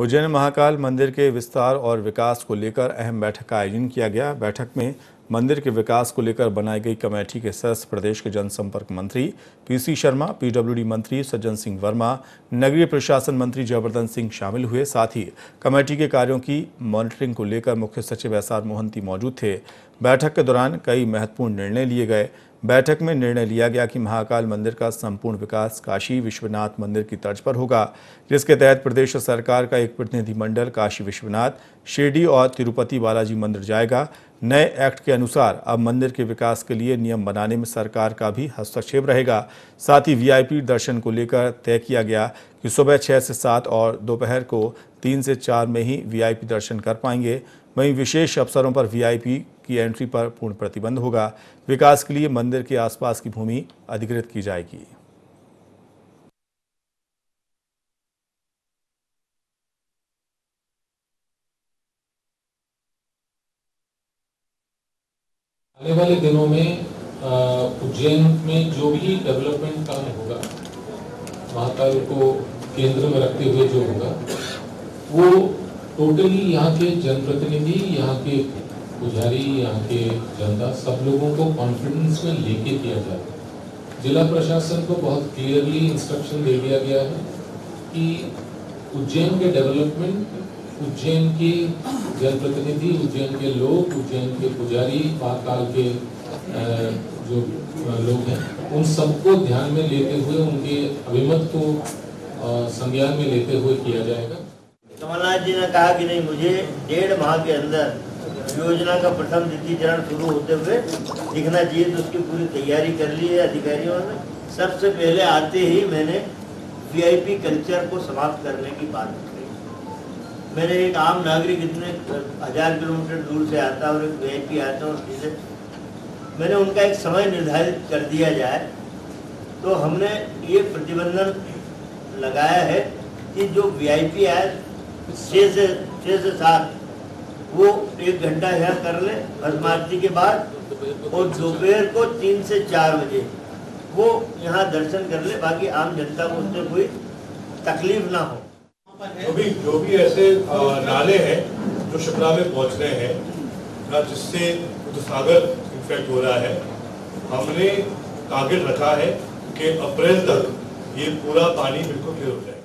उज्जैन महाकाल मंदिर के विस्तार और विकास को लेकर अहम बैठक का आयोजन किया गया। बैठक में मंदिर के विकास को लेकर बनाई गई कमेटी के सदस्य, प्रदेश के जनसंपर्क मंत्री पीसी शर्मा पीडब्ल्यूडी मंत्री सज्जन सिंह वर्मा, नगरीय प्रशासन मंत्री जयवर्धन सिंह शामिल हुए। साथ ही कमेटी के कार्यों की मॉनिटरिंग को लेकर मुख्य सचिव एस आर मोहंती मौजूद थे। बैठक के दौरान कई महत्वपूर्ण निर्णय लिए गए। बैठक में निर्णय लिया गया कि महाकाल मंदिर का संपूर्ण विकास काशी विश्वनाथ मंदिर की तर्ज पर होगा। जिसके तहत प्रदेश सरकार का एक प्रतिनिधिमंडल काशी विश्वनाथ, शिरडी और तिरुपति बालाजी मंदिर जाएगा। नए एक्ट के अनुसार अब मंदिर के विकास के लिए नियम बनाने में सरकार का भी हस्तक्षेप रहेगा। साथ ही वीआईपी दर्शन को लेकर तय किया गया कि सुबह छः से सात और दोपहर को तीन से चार में ही वीआईपी दर्शन कर पाएँगे। वहीं विशेष अवसरों पर वीआईपी की एंट्री पर पूर्ण प्रतिबंध होगा। विकास के लिए मंदिर के आसपास की भूमि अधिकृत की जाएगी। आने वाले दिनों में उज्जैन में जो भी डेवलपमेंट काम होगा, महाकाल को केंद्र में रखते हुए जो होगा, वो टोटली यहाँ के जनप्रतिनिधि, यहाँ के पुजारी, यहाँ के जनता, सब लोगों को कॉन्फिडेंस में लेके किया जाए। जिला प्रशासन को बहुत क्लियरली इंस्ट्रक्शन दे दिया गया है कि उज्जैन के डेवलपमेंट उज्जैन के जनप्रतिनिधि उज्जैन के लोग, उज्जैन के पुजारी महाकाल के जो लोग हैं, उन सबको ध्यान में लेते हुए, उनके अभिमत को संज्ञान में लेते हुए किया जाएगा। कमलनाथ जी ने कहा कि नहीं, मुझे डेढ़ माह के अंदर योजना का प्रथम द्वितीय चरण शुरू होते हुए दिखना चाहिए तो उसकी पूरी तैयारी कर ली है अधिकारियों ने। सबसे पहले आते ही मैंने वीआईपी कल्चर को समाप्त करने की बात कही मैंने एक आम नागरिक इतने हज़ार किलोमीटर दूर से आता और एक वीआईपी आता और सीधे मैंने उनका एक समय निर्धारित कर दिया जाए तो हमने ये प्रतिबंधन लगाया है कि जो वीआईपी आए छः से छः से सात, वो एक घंटा यहाँ कर ले भस्म आरती के बाद, और दोपहर को तीन से चार बजे, वो यहाँ दर्शन कर ले, बाकी आम जनता को उससे कोई तकलीफ़ ना हो। जो भी जो भी ऐसे नाले हैं जो शिमला में पहुँच रहे हैं जिससे सागर इन्फेक्ट हो रहा है, हमने टारगेट रखा है कि अप्रैल तक ये पूरा पानी बिल्कुल क्लियर हो जाए।